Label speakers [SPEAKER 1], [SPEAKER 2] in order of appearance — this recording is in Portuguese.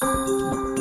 [SPEAKER 1] Música